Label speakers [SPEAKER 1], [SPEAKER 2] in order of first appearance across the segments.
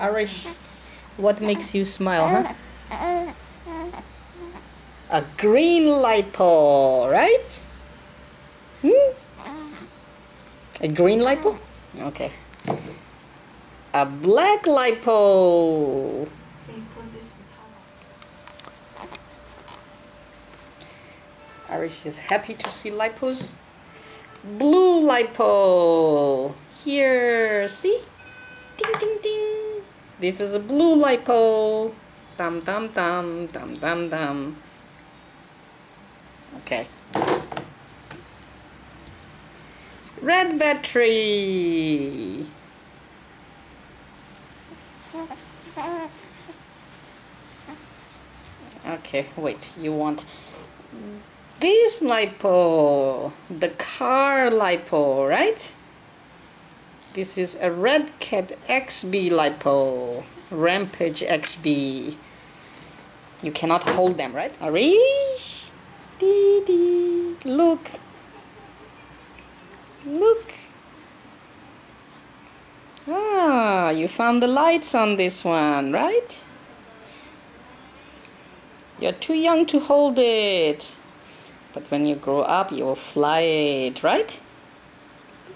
[SPEAKER 1] Arish, what makes you smile, huh? A green lipo, right? Hmm? A green lipo? Okay. A black lipo. Arish is happy to see lipos. Blue lipo. Here, see? Ding, ding, ding. This is a blue lipo. Dum, dum, dum, dum, dum, dum. Okay. Red battery. Okay, wait, you want this lipo, the car lipo, right? This is a Red Cat XB lipo, Rampage XB. You cannot hold them, right? Arish, dee dee, look, look. Ah, you found the lights on this one, right? You're too young to hold it. But when you grow up, you will fly it, right?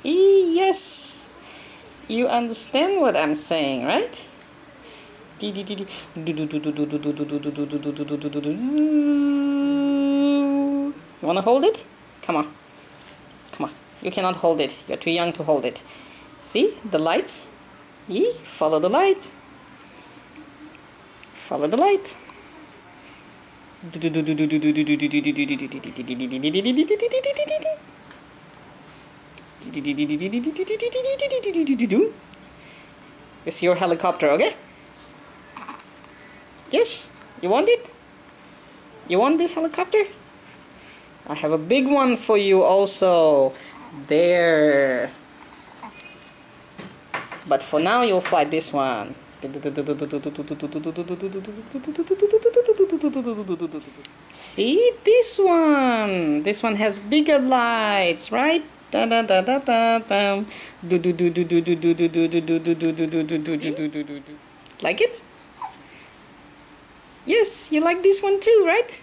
[SPEAKER 1] E yes. You understand what I'm saying, right? You wanna hold it? Come on. Come on. You cannot hold it. You're too young to hold it. See the lights? E follow the light. Follow the light. It's your helicopter, okay? Yes? You want it? You want this helicopter? I have a big one for you also. There. But for now, you'll fly this one. See this one? This one has bigger lights, right? Like it? Yes, you like this one too, right?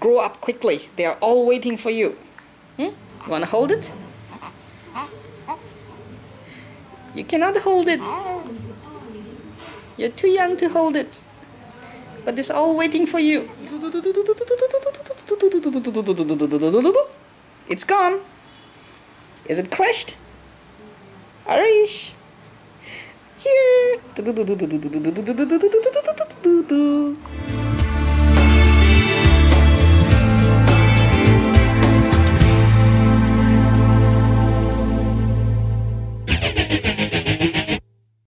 [SPEAKER 1] Grow up quickly. They are all waiting for you. Hmm? You wanna hold it? You cannot hold it. You're too young to hold it. But it's all waiting for you. It's gone. Is it crushed? Arish. Here.